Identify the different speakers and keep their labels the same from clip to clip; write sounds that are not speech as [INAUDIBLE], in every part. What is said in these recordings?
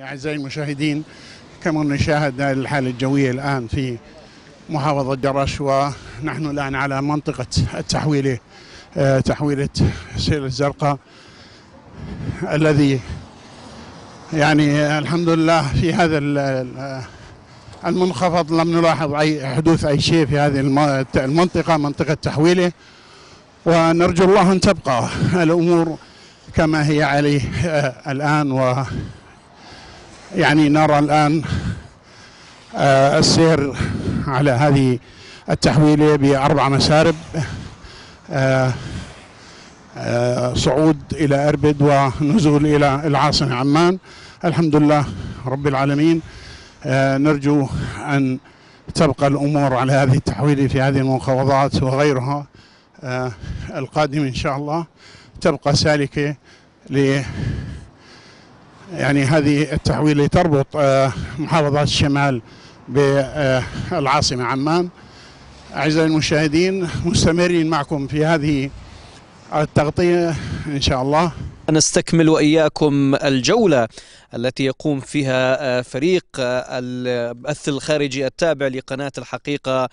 Speaker 1: أعزائي المشاهدين كما نشاهد الحالة الجوية الآن في محافظة جرش ونحن الآن على منطقة التحويلة آه، تحويلة سيل الزرقاء الذي يعني الحمد لله في هذا ال- المنخفض لم نلاحظ أي حدوث أي شيء في هذه الم- المنطقة منطقة تحويله ونرجو الله أن تبقى الأمور كما هي عليه آه، الآن و يعني نرى الآن آه، السير على هذه التحويلة بأربع مسارب آه، آه، صعود إلى أربد ونزول إلى العاصمة عمان. الحمد لله رب العالمين. نرجو أن تبقى الأمور على هذه التحويلة في هذه المنخفضات وغيرها. آه، القادم إن شاء الله تبقى سالكة ل يعني هذه التحويلة تربط آه، محافظات الشمال بالعاصمة عمان. أعزائي المشاهدين مستمرين معكم في هذه التغطية إن شاء الله.
Speaker 2: نستكمل وإياكم الجولة التي يقوم فيها آه، فريق آه، البث الخارجي التابع لقناة الحقيقة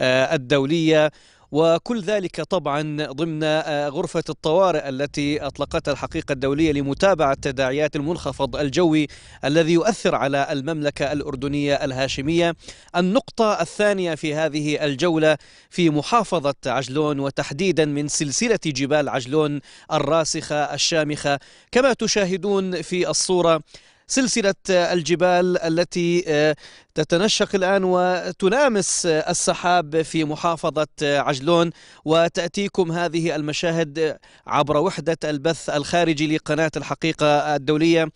Speaker 2: الدولية. وكل ذلك طبعا ضمن آه، غرفة الطوارئ التي أطلقتها الحقيقة الدولية لمتابعة تداعيات المنخفض الجوي الذي يؤثر على المملكة الأردنية الهاشمية. النقطة الثانية في هذه الجولة في محافظة عجلون وتحديدا من سلسلة جبال عجلون الراسخة الشامخة. كما تشاهدون في الصورة سلسلة الجبال التي آه، تتنشق الآن وتلامس السحاب في محافظة عجلون وتأتيكم هذه المشاهد عبر وحدة البث الخارجي لقناة الحقيقة الدولية.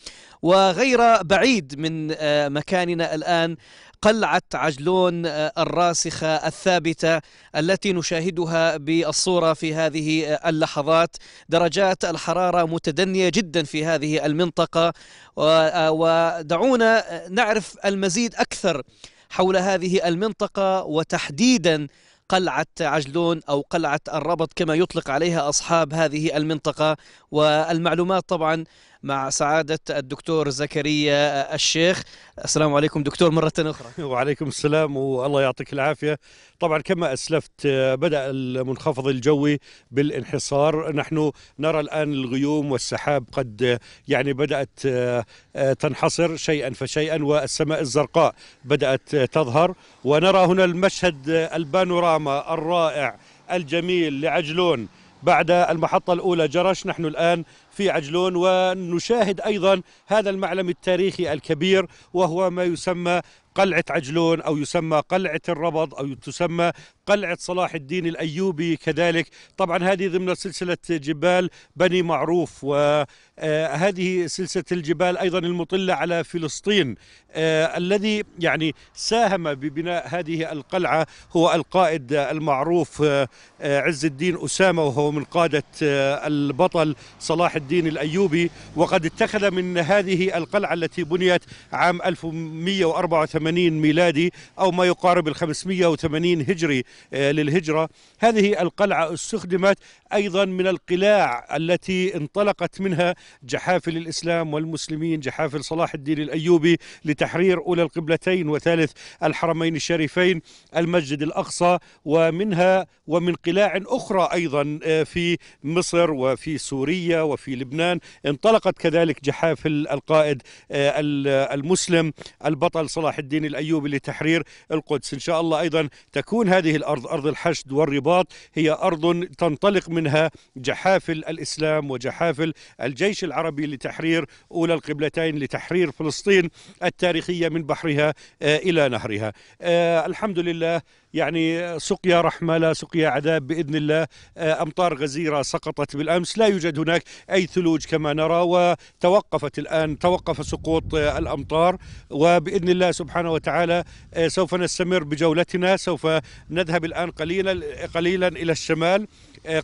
Speaker 2: وغير بعيد من آه، مكاننا الآن قلعة عجلون آه، الراسخة الثابتة التي نشاهدها بالصورة في هذه اللحظات. درجات الحرارة متدنية جدا في هذه المنطقة و- ودعونا نعرف المزيد أكثر حول هذه المنطقة وتحديدا قلعة عجلون أو قلعة الربط كما يطلق عليها أصحاب هذه المنطقة والمعلومات طبعا مع سعادة الدكتور زكريا الشيخ. السلام عليكم دكتور مرة أخرى. [LAUGHS]
Speaker 3: وعليكم السلام والله يعطيك العافية. طبعا كما أسلفت بدأ المنخفض الجوي بالانحصار. نحن نرى الآن الغيوم والسحاب قد يعني بدأت آه، تنحصر شيئا فشيئا والسماء الزرقاء بدأت تظهر. ونرى هنا المشهد البانوراما الرائع الجميل لعجلون. بعد المحطة الأولى جرش. نحن الآن في عجلون ونشاهد أيضا هذا المعلم التاريخي الكبير وهو ما يسمى قلعة عجلون أو يسمى قلعة الربض أو تسمى قلعة صلاح الدين الأيوبي كذلك. طبعا هذه ضمن سلسلة جبال بني معروف وهذه سلسلة الجبال أيضا المطلة على فلسطين آه، الذي يعني ساهم ببناء هذه القلعة. هو القائد المعروف آه، آه، عز الدين أسامة وهو من قادة آه، البطل صلاح الدين الأيوبي. وقد اتخذ من هذه القلعة التي بنيت عام 1184 ميلادي أو ما يقارب ال 580 هجري آه، للهجرة. هذه القلعة استخدمت أيضا من القلاع التي انطلقت منها جحافل الإسلام والمسلمين جحافل صلاح الدين الأيوبي لتحرير أولى القبلتين وثالث الحرمين الشريفين المسجد الأقصى ومنها ومن قلاع أخرى أيضا آه، في مصر وفي سوريا وفي لبنان. انطلقت كذلك جحافل القائد آه، ال- المسلم البطل صلاح الدين الأيوبي لتحرير القدس. إن شاء الله أيضا تكون هذه الأرض أرض الحشد والرباط هي أرض تنطلق منها جحافل الإسلام وجحافل الجيش العربي لتحرير أولى القبلتين لتحرير فلسطين التاريخية من بحرها آه، إلى نهرها. آه، الحمد لله يعني سقيا رحمة لا سقيا عذاب بإذن الله. آه، أمطار غزيرة سقطت بالأمس لا يوجد هناك أي ثلوج كما نرى وتوقفت الآن توقف سقوط آه، الأمطار. وبإذن الله سبحانه وتعالى آه، سوف نستمر بجولتنا سوف نذهب الآن قليلا قليلا إلى الشمال.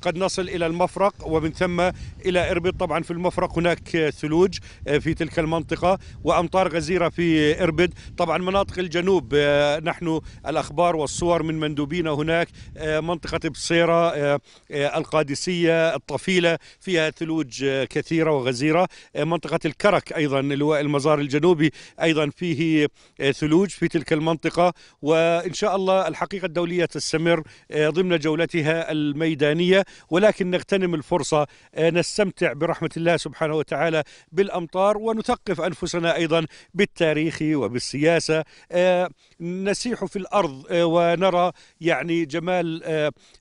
Speaker 3: قد نصل إلى المفرق ومن ثم إلى إربد طبعا في المفرق هناك ثلوج في تلك المنطقة وأمطار غزيرة في إربد طبعا مناطق الجنوب نحن الأخبار والصور صور من مندوبين هناك منطقة بصيرة القادسية الطفيلة فيها ثلوج كثيرة وغزيرة. منطقة الكرك أيضا اللواء المزار الجنوبي أيضا فيه ثلوج في تلك المنطقة. وإن شاء الله الحقيقة الدولية تستمر ضمن جولتها الميدانية. ولكن نغتنم الفرصة نستمتع برحمة الله سبحانه وتعالى بالأمطار. ونثقف أنفسنا أيضا بالتاريخ وبالسياسة. نسيح في الأرض ونرى يعني جمال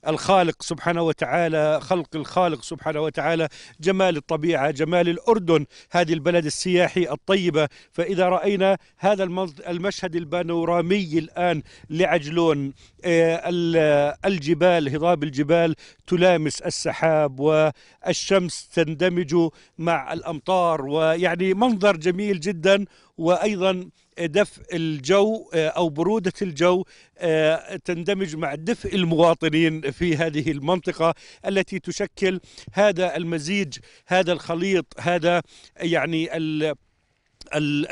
Speaker 3: الخالق سبحانه وتعالى خلق الخالق سبحانه وتعالى جمال الطبيعة جمال الأردن هذه البلد السياحي الطيبة. فإذا رأينا هذا المشهد البانورامي الآن لعجلون الجبال هضاب الجبال تلامس السحاب والشمس تندمج مع الأمطار ويعني منظر جميل جدا. وأيضا دفء الجو أو برودة الجو تندمج مع دفء المواطنين في هذه المنطقة التي تشكل هذا المزيج هذا الخليط هذا يعني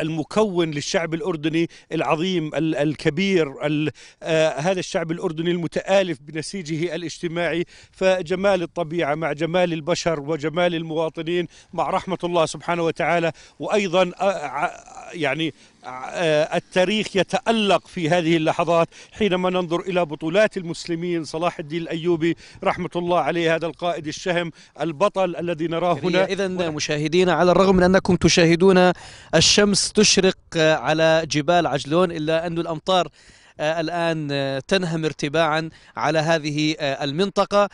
Speaker 3: المكون للشعب الأردني العظيم الكبير هذا الشعب الأردني المتآلف بنسيجه الاجتماعي. فجمال الطبيعة مع جمال البشر وجمال المواطنين مع رحمة الله سبحانه وتعالى وأيضا يعني التاريخ يتألق في هذه اللحظات حينما ننظر إلى بطولات المسلمين صلاح الدين الأيوبي رحمة الله عليه هذا القائد الشهم البطل الذي نراه هنا.
Speaker 2: إذا مشاهدينا على الرغم من أنكم تشاهدون الشمس تشرق على جبال عجلون إلا أن الأمطار الآن تنهمر تباعا على هذه المنطقة.